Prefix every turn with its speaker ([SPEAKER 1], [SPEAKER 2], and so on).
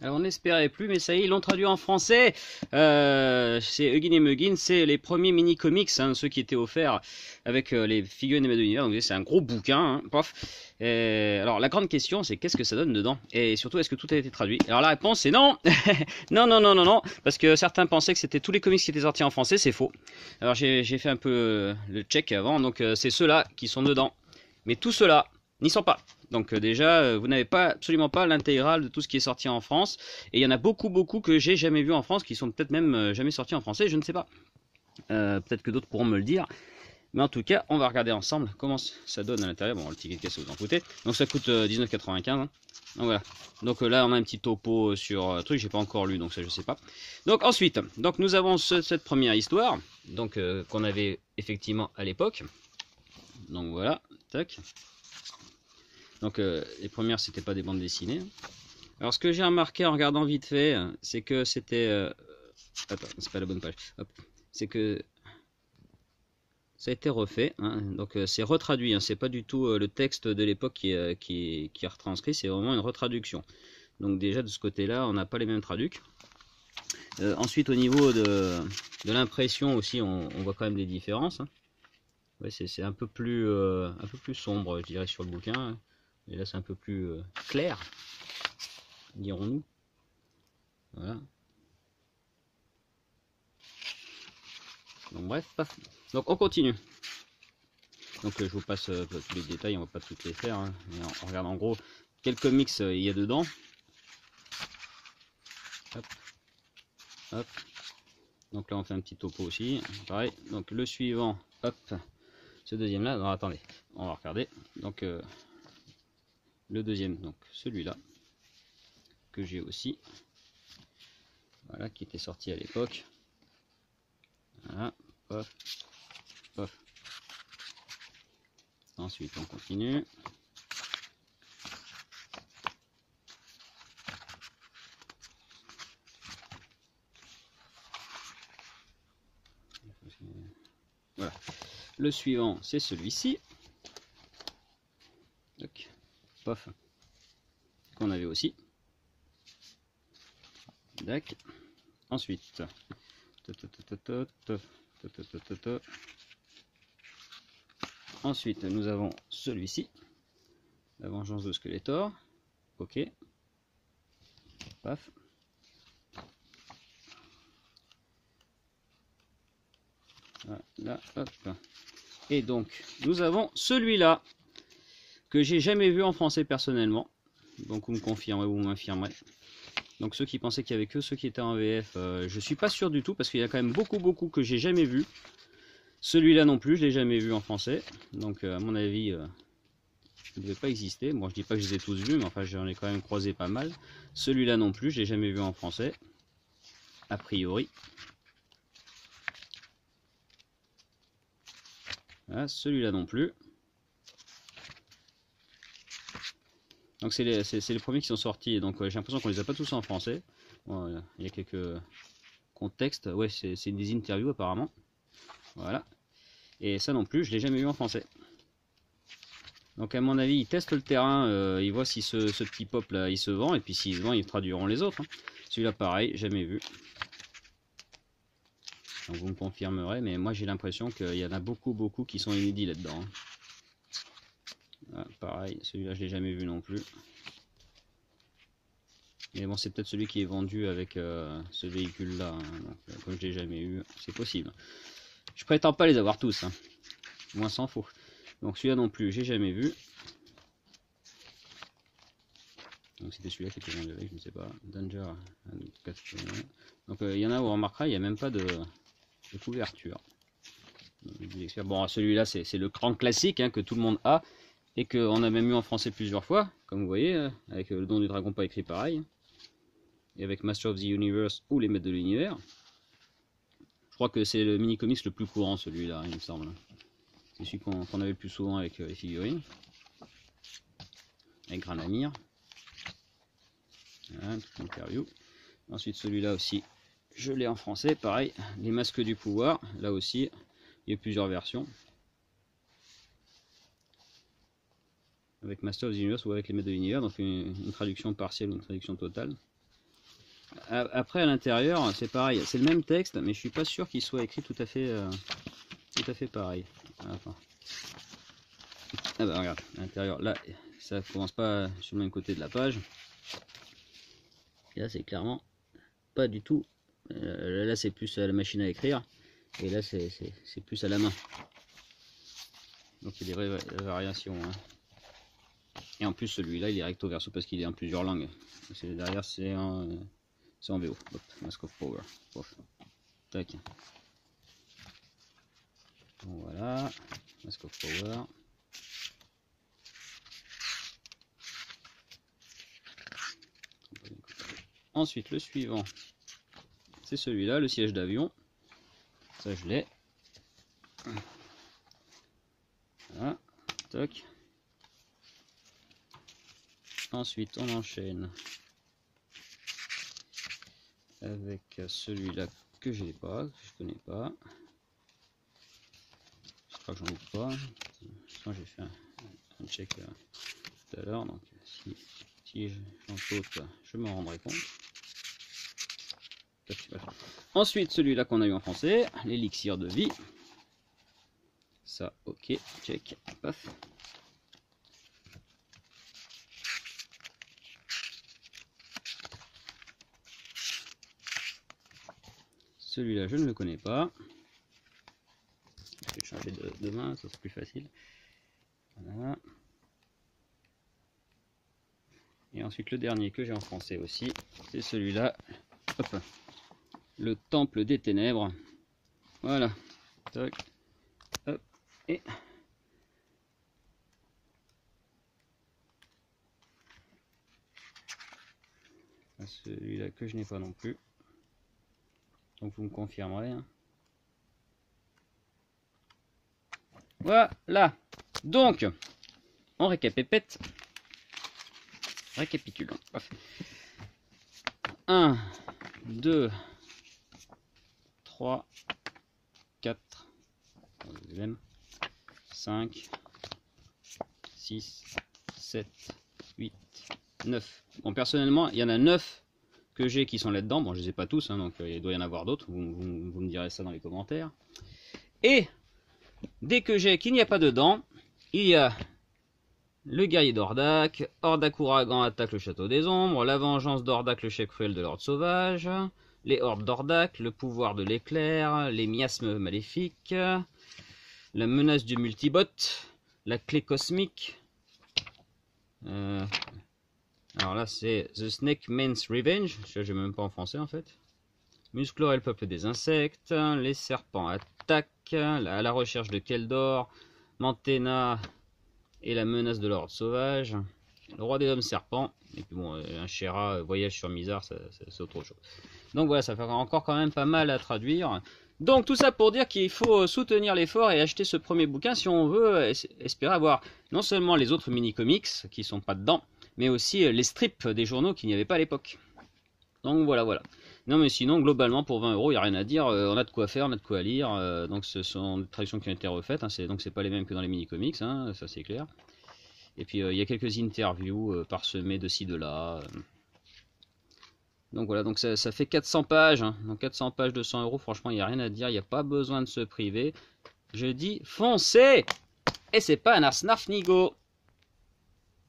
[SPEAKER 1] Alors on n'espérait plus, mais ça y est, ils l'ont traduit en français. Euh, c'est Huggin et Muggin, c'est les premiers mini-comics, hein, ceux qui étaient offerts avec euh, les figurines de l'univers. Donc c'est un gros bouquin, hein, alors la grande question, c'est qu'est-ce que ça donne dedans? Et surtout, est-ce que tout a été traduit? Alors la réponse, c'est non Non, non, non, non, non, parce que certains pensaient que c'était tous les comics qui étaient sortis en français, c'est faux. Alors j'ai fait un peu le check avant, donc euh, c'est ceux-là qui sont dedans. Mais tout cela n'y sont pas. Donc euh, déjà, euh, vous n'avez pas absolument pas l'intégrale de tout ce qui est sorti en France. Et il y en a beaucoup, beaucoup que j'ai jamais vu en France, qui sont peut-être même euh, jamais sortis en français, je ne sais pas. peut-être que d'autres pourront me le dire. Mais en tout cas, on va regarder ensemble comment ça donne à l'intérieur. Bon, le ticket de caisse, vous en foutez. Donc ça coûte 19,95. Hein. Donc voilà. Donc là, on a un petit topo sur un truc, j'ai pas encore lu, donc ça je sais pas. Donc ensuite, donc nous avons cette première histoire, donc qu'on avait effectivement à l'époque. Donc voilà, tac. Donc euh, les premières, c'était pas des bandes dessinées. Alors ce que j'ai remarqué en regardant vite fait, c'est que c'était... Euh, attends, c'est pas la bonne page. C'est que ça a été refait, hein. donc euh, c'est retraduit, hein. c'est pas du tout le texte de l'époque qui, qui, est retranscrit, c'est vraiment une retraduction. Donc déjà de ce côté-là, on n'a pas les mêmes traducs. ensuite au niveau de, de l'impression aussi, on, voit quand même des différences. Hein. C'est un un peu plus sombre, je dirais, sur le bouquin. Et là, c'est un peu plus euh, clair, dirons-nous. Voilà. Donc bref, Donc on continue. Donc euh, je vous passe euh, tous les détails, on va pas toutes les faire. Hein. on, regarde en gros quel comics il y a dedans. Hop. Hop. Donc là on fait un petit topo aussi. Pareil. Donc le suivant, hop. Ce deuxième là, non attendez, on va regarder. Donc le deuxième donc celui-là que j'ai aussi. Voilà qui était sorti à l'époque. Voilà ensuite on continue. Voilà. Le suivant c'est celui-ci qu'on avait aussi. Dac. Ensuite, ensuite nous avons celui-ci, la vengeance de Skeletor. Ok. Paf. Voilà, hop. Et donc, nous avons celui-là que j'ai jamais vu en français personnellement. Donc vous me confirmez, vous m'infirmerez. Donc ceux qui pensaient qu'il y avait que ceux qui étaient en VF, euh, je suis pas sûr du tout parce qu'il y a quand même beaucoup beaucoup que j'ai jamais vu. Celui-là non plus, je l'ai jamais vu en français. Donc euh, à mon avis, euh, il ne devait pas exister. Bon, je dis pas que je les ai tous vus, mais enfin j'en ai quand même croisé pas mal. Celui-là non plus, je l'ai jamais vu en français. A priori. celui-là non plus. Donc c'est les, premiers qui sont sortis, donc j'ai l'impression qu'on les a pas tous en français. il y a quelques contextes, ouais c'est des interviews apparemment. Voilà. Et ça non plus, je l'ai jamais vu en français. Donc à mon avis, ils testent le terrain, euh, ils voient si ce, petit pop là, il se vend, et puis s'il se vend, ils traduiront les autres. Hein. Celui-là pareil, jamais vu. Donc vous me confirmerez, mais moi j'ai l'impression qu'il y en a beaucoup beaucoup qui sont inédits là-dedans. Hein. Pareil, celui-là je l'ai jamais vu non plus. Mais bon, c'est peut-être celui qui est vendu avec euh, ce véhicule-là. Hein. Euh, comme je l'ai jamais eu, c'est possible. Je prétends pas les avoir tous. Hein. Moins s'en faut. Donc celui-là non plus, j'ai jamais vu. Donc c'était celui-là qui était vendu avec, je ne sais pas. Danger. Donc euh, il y en a où on remarquera, il n'y a même pas de, couverture. Bon, celui-là, c'est le cran classique hein, que tout le monde a et qu'on a même eu en français plusieurs fois, comme vous voyez, euh, avec euh, le don du dragon pas écrit pareil, et avec Master of the Universe ou les maîtres de l'univers. Je crois que c'est le mini-comics le plus courant celui-là, il me semble. C'est celui qu'on avait le plus souvent avec euh, les figurines. Avec Granamir. Voilà, interview. Ensuite celui-là aussi, je l'ai en français, pareil. Les masques du pouvoir, là aussi, il y a plusieurs versions. Avec Master of the Universe ou avec les maîtres de l'univers, donc une, traduction partielle ou une traduction totale. Après, à l'intérieur, c'est pareil. C'est le même texte, mais je suis pas sûr qu'il soit écrit tout à fait, euh, tout à fait pareil. Ah bah regarde, à l'intérieur, là, ça commence pas sur le même côté de la page. Et là, c'est clairement pas du tout. Euh, là, c'est plus à la machine à écrire. Et là, c'est plus à la main. Donc il y a des vraies variations. Hein. Et en plus, celui-là, il est recto verso parce qu'il est en plusieurs langues. Derrière, c'est en, en VO. Hop, Mask of Power. Voilà. Mask of Power. Ensuite, le suivant, c'est celui-là, le siège d'avion. Ça, je l'ai. Voilà. Toc. Ensuite, on enchaîne avec celui-là que je n'ai pas, que je connais pas. Je crois que j'en ai pas. j'ai fait un, check euh, tout à l'heure, donc si, si j'en saute, je m'en rendrai compte. Ensuite, celui-là qu'on a eu en français, l'élixir de vie. Ça, ok, check, paf. Celui-là, je ne le connais pas. Je vais changer de, main, ça sera plus facile. Voilà. Et ensuite, le dernier que j'ai en français aussi, c'est celui-là. Le temple des ténèbres. Voilà. Hop. Et. Celui-là que je n'ai pas non plus. Donc vous me confirmerez. Hein. Voilà. Donc, on récapépète. Récapitulons. 1, 2, 3, 4, 5, 6, 7, 8, 9. Bon, personnellement, il y en a 9 que j'ai qui sont là-dedans. Bon, je les ai pas tous, hein, donc euh, il doit y en avoir d'autres. Vous, me direz ça dans les commentaires. Et dès que j'ai qu'il n'y a pas dedans, il y a le guerrier d'Ordak, Ordak Ouragan attaque le château des ombres, la vengeance d'Ordak le chef cruel de l'ordre sauvage, les orbes d'Ordak, le pouvoir de l'éclair, les miasmes maléfiques, la menace du multibot, la clé cosmique, euh, alors là, c'est The Snake Man's Revenge. Je n'ai même pas en français en fait. Musclor et le peuple des insectes. Les serpents attaquent. À la recherche de Keldor. Mantena et la menace de l'ordre sauvage. Le roi des hommes serpents. Et puis bon, euh, un Shera, euh, voyage sur Mizar, c'est autre chose. Donc voilà, ça fait encore quand même pas mal à traduire. Donc tout ça pour dire qu'il faut soutenir l'effort et acheter ce premier bouquin si on veut espérer avoir non seulement les autres mini-comics qui sont pas dedans, mais aussi euh, les strips des journaux qu'il n'y avait pas à l'époque. Donc voilà, voilà. Non mais sinon, globalement, pour 20 euros, il n'y a rien à dire. Euh, on a de quoi faire, on a de quoi lire. Euh, donc ce sont des traductions qui ont été refaites. Hein, donc c'est pas les mêmes que dans les mini-comics, hein, ça c'est clair. Et puis il y a quelques interviews parsemées de ci, de là. Donc voilà, donc ça, fait 400 pages. Hein. Donc 400 pages de 100 euros, franchement, il n'y a rien à dire. Il n'y a pas besoin de se priver. Je dis foncez Et c'est pas un arsnaf nigo